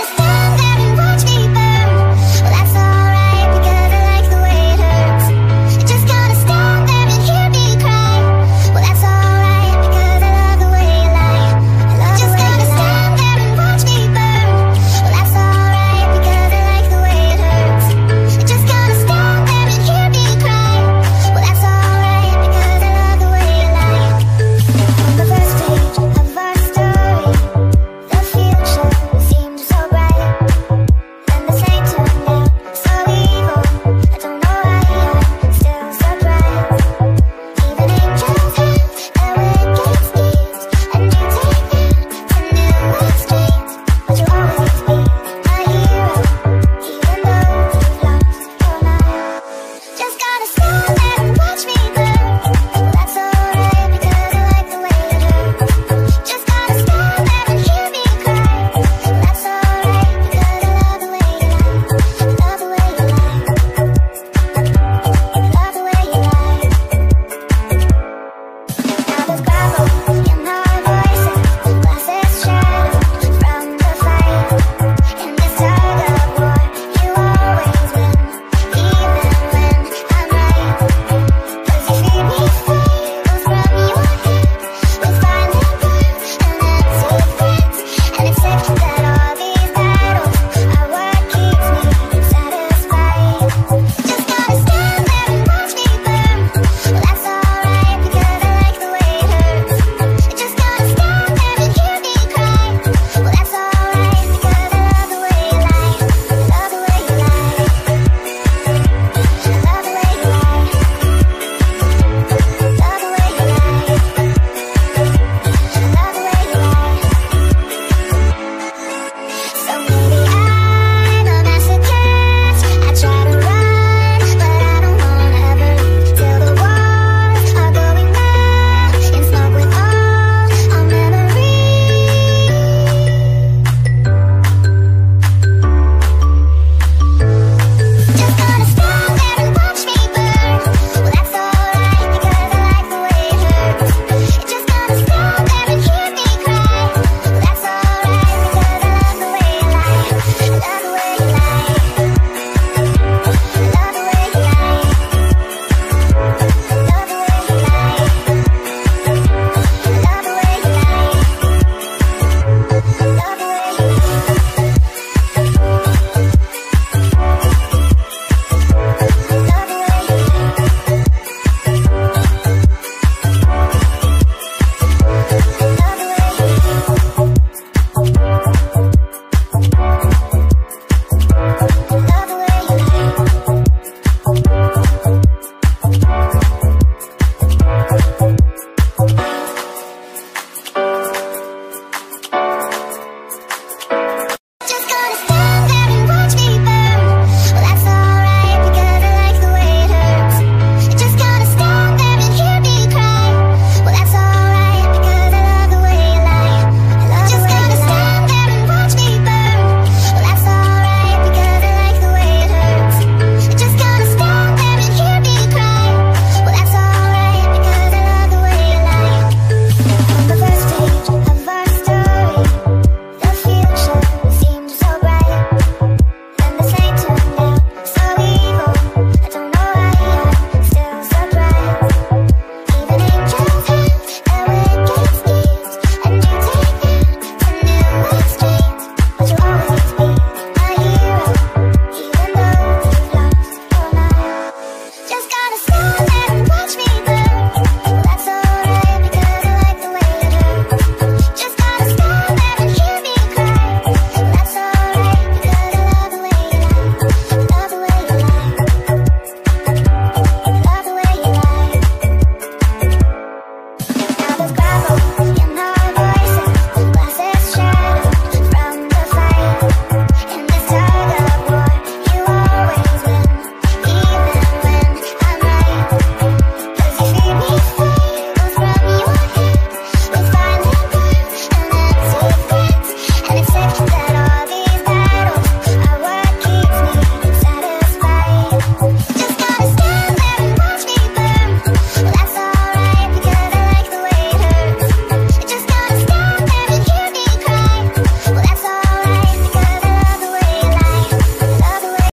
Cause